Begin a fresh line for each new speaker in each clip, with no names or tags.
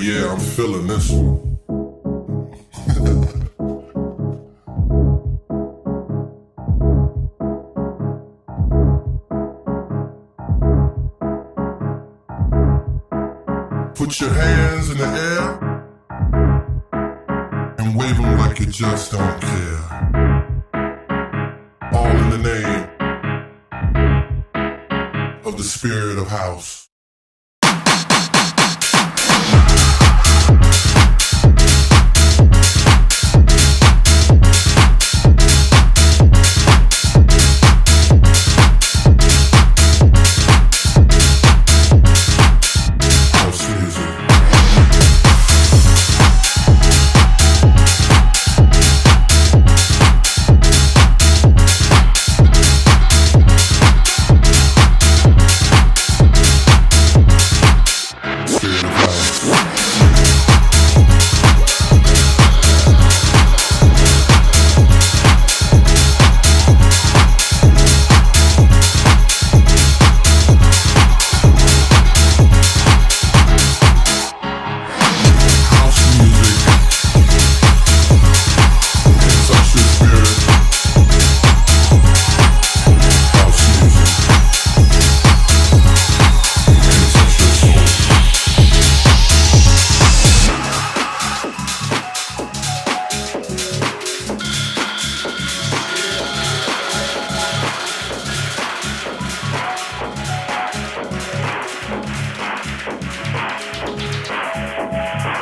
Oh, yeah, I'm feeling this one. Put your hands in the air and wave them like you just don't care. All in the name of the spirit of. House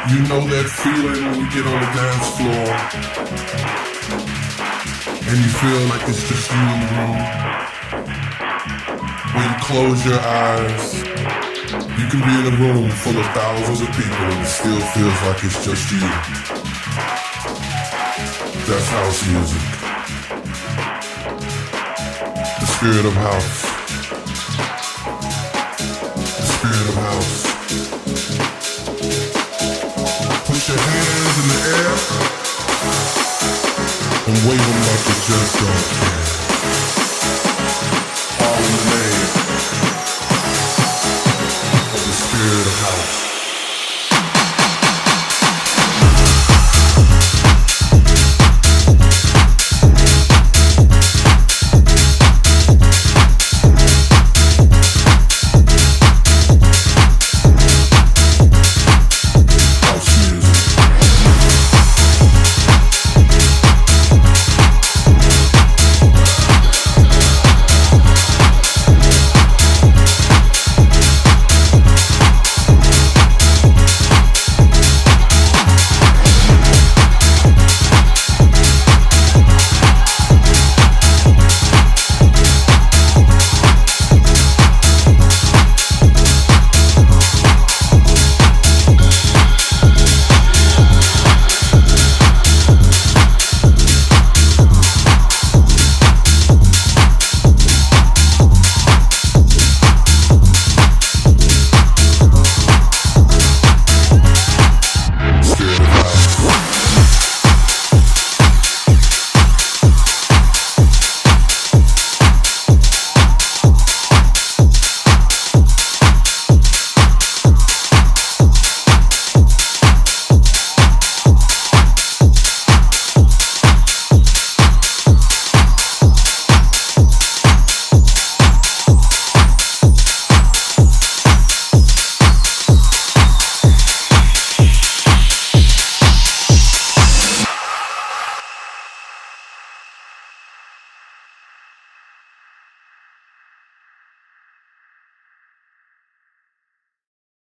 You know that feeling when you get on the dance floor and you feel like it's just you in the room. When you close your eyes, you can be in a room full of thousands of people and it still feels like it's just you. That's house music. The spirit of house. The spirit of house. And wave them like a just don't.